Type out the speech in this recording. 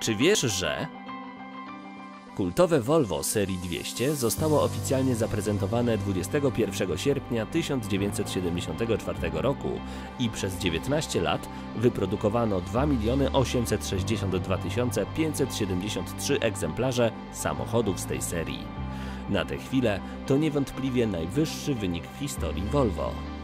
Czy wiesz, że kultowe Volvo serii 200 zostało oficjalnie zaprezentowane 21 sierpnia 1974 roku i przez 19 lat wyprodukowano 2 862 573 egzemplarze samochodów z tej serii. Na tę chwilę to niewątpliwie najwyższy wynik w historii Volvo.